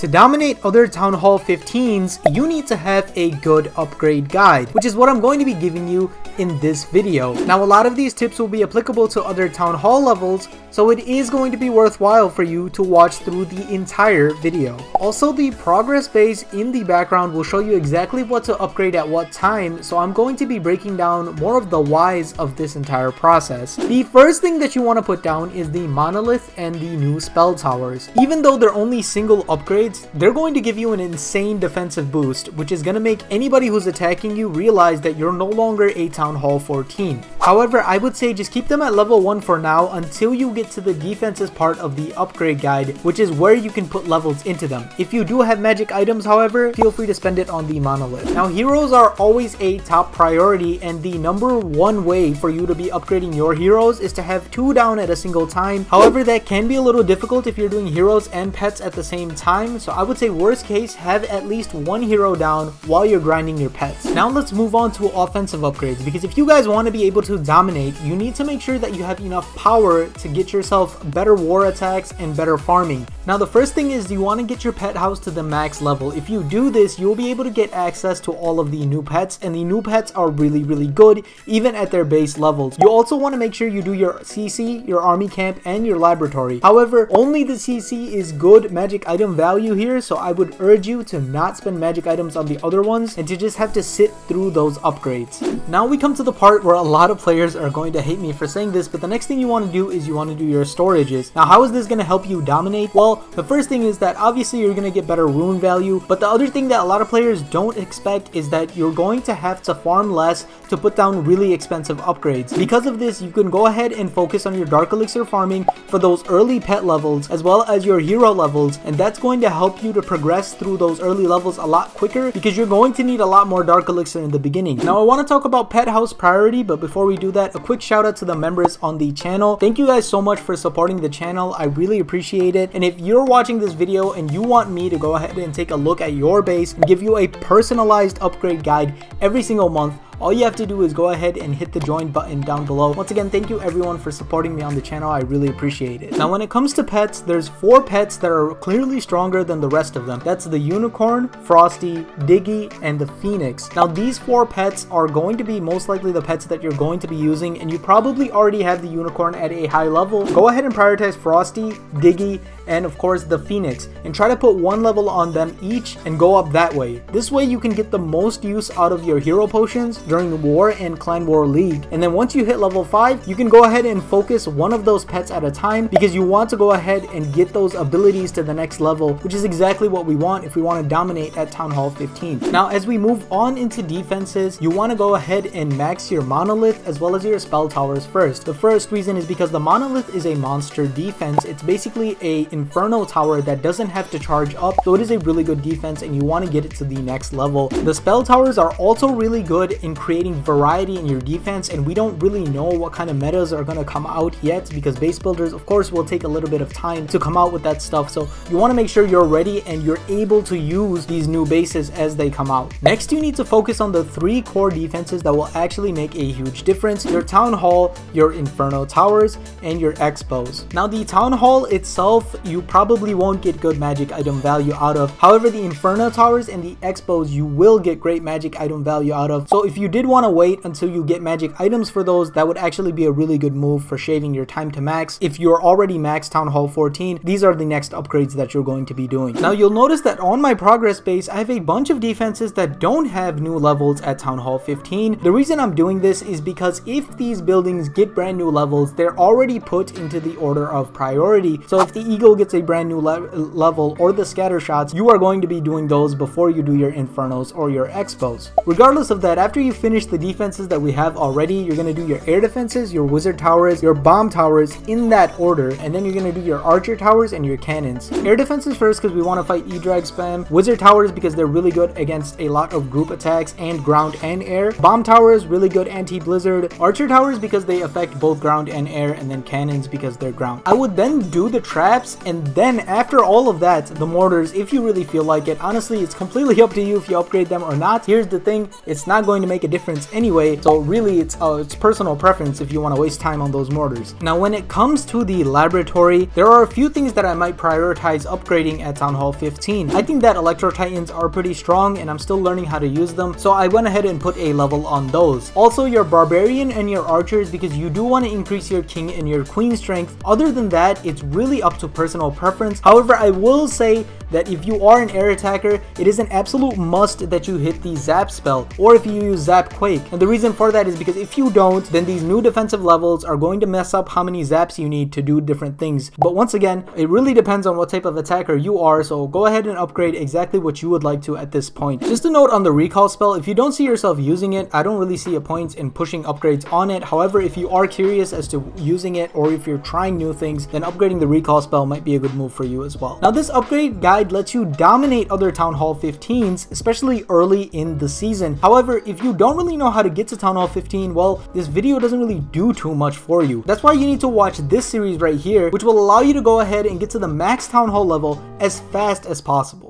To dominate other Town Hall 15s, you need to have a good upgrade guide, which is what I'm going to be giving you in this video. Now, a lot of these tips will be applicable to other Town Hall levels, so it is going to be worthwhile for you to watch through the entire video. Also, the progress base in the background will show you exactly what to upgrade at what time, so I'm going to be breaking down more of the whys of this entire process. The first thing that you want to put down is the monolith and the new spell towers. Even though they're only single upgrades, they're going to give you an insane defensive boost, which is going to make anybody who's attacking you realize that you're no longer a Town Hall 14. However, I would say just keep them at level 1 for now until you get to the defenses part of the upgrade guide, which is where you can put levels into them. If you do have magic items, however, feel free to spend it on the monolith. Now, heroes are always a top priority, and the number one way for you to be upgrading your heroes is to have two down at a single time. However, that can be a little difficult if you're doing heroes and pets at the same time, so I would say worst case, have at least one hero down while you're grinding your pets. Now let's move on to offensive upgrades, because if you guys want to be able to dominate, you need to make sure that you have enough power to get yourself better war attacks and better farming. Now the first thing is you want to get your pet house to the max level. If you do this, you'll be able to get access to all of the new pets and the new pets are really really good even at their base levels. You also want to make sure you do your CC, your army camp, and your laboratory. However, only the CC is good magic item value here so I would urge you to not spend magic items on the other ones and to just have to sit through those upgrades. Now we come to the part where a lot of players are going to hate me for saying this but the next thing you want to do is you want to do your storages. Now how is this going to help you dominate? Well the first thing is that obviously you're going to get better rune value, but the other thing that a lot of players don't expect is that you're going to have to farm less to put down really expensive upgrades. Because of this, you can go ahead and focus on your Dark Elixir farming for those early pet levels as well as your hero levels, and that's going to help you to progress through those early levels a lot quicker because you're going to need a lot more Dark Elixir in the beginning. Now, I want to talk about pet house priority, but before we do that, a quick shout out to the members on the channel. Thank you guys so much for supporting the channel. I really appreciate it. And if you're watching this video and you want me to go ahead and take a look at your base and give you a personalized upgrade guide every single month, all you have to do is go ahead and hit the join button down below. Once again, thank you everyone for supporting me on the channel. I really appreciate it. Now, when it comes to pets, there's four pets that are clearly stronger than the rest of them. That's the Unicorn, Frosty, Diggy, and the Phoenix. Now, these four pets are going to be most likely the pets that you're going to be using, and you probably already have the Unicorn at a high level. Go ahead and prioritize Frosty, Diggy, and of course the Phoenix, and try to put one level on them each and go up that way. This way you can get the most use out of your hero potions during the War and Clan War League. And then once you hit level 5, you can go ahead and focus one of those pets at a time because you want to go ahead and get those abilities to the next level, which is exactly what we want if we want to dominate at Town Hall 15. Now, as we move on into defenses, you want to go ahead and max your Monolith as well as your Spell Towers first. The first reason is because the Monolith is a monster defense. It's basically a Inferno Tower that doesn't have to charge up, so it is a really good defense and you want to get it to the next level. The Spell Towers are also really good in creating variety in your defense and we don't really know what kind of metas are going to come out yet because base builders of course will take a little bit of time to come out with that stuff so you want to make sure you're ready and you're able to use these new bases as they come out. Next you need to focus on the three core defenses that will actually make a huge difference. Your Town Hall, your Inferno Towers, and your X-Bows. Now the Town Hall itself you probably won't get good magic item value out of. However the Inferno Towers and the X-Bows you will get great magic item value out of. So if you did want to wait until you get magic items for those, that would actually be a really good move for shaving your time to max. If you're already max Town Hall 14, these are the next upgrades that you're going to be doing. Now you'll notice that on my progress base, I have a bunch of defenses that don't have new levels at Town Hall 15. The reason I'm doing this is because if these buildings get brand new levels, they're already put into the order of priority. So if the Eagle gets a brand new le level or the scatter shots, you are going to be doing those before you do your Infernos or your X-Bows. Regardless of that, after you finish the defenses that we have already, you're going to do your air defenses, your wizard towers, your bomb towers in that order, and then you're going to do your archer towers and your cannons. Air defenses first because we want to fight E-Drag spam, wizard towers because they're really good against a lot of group attacks and ground and air, bomb towers really good anti-blizzard, archer towers because they affect both ground and air, and then cannons because they're ground. I would then do the traps, and then after all of that, the mortars if you really feel like it. Honestly, it's completely up to you if you upgrade them or not. Here's the thing, it's not going to make make a difference anyway, so really it's, uh, it's personal preference if you want to waste time on those mortars. Now when it comes to the laboratory, there are a few things that I might prioritize upgrading at Town Hall 15. I think that Electro Titans are pretty strong and I'm still learning how to use them, so I went ahead and put a level on those. Also your Barbarian and your Archers because you do want to increase your King and your Queen strength. Other than that, it's really up to personal preference. However, I will say that if you are an air attacker, it is an absolute must that you hit the Zap spell, or if you use Zap Quake. And the reason for that is because if you don't, then these new defensive levels are going to mess up how many Zaps you need to do different things. But once again, it really depends on what type of attacker you are, so go ahead and upgrade exactly what you would like to at this point. Just a note on the Recall spell, if you don't see yourself using it, I don't really see a point in pushing upgrades on it. However, if you are curious as to using it, or if you're trying new things, then upgrading the Recall spell might be a good move for you as well. Now this upgrade guide lets you dominate other Town Hall 15s, especially early in the season. However, if you don't really know how to get to Town Hall 15, well, this video doesn't really do too much for you. That's why you need to watch this series right here, which will allow you to go ahead and get to the max Town Hall level as fast as possible.